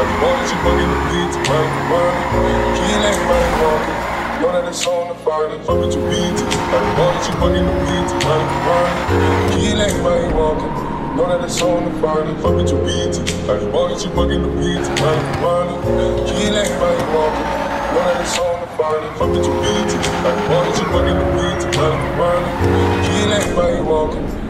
Everybody's fucking with me, tomorrow, tomorrow. Killing everybody walking. Know that it's on the fire, fuck with your beat. Like, why don't you fucking the beat? Money, money. Kill everybody walking. Know that it's on the fire, fuck with your beat. Like, why don't you fucking the beat? Money, money. Kill everybody walking. Know that it's on the fire, fuck with your beat. Like, why don't you fucking the beat? Money, money. Kill everybody walking.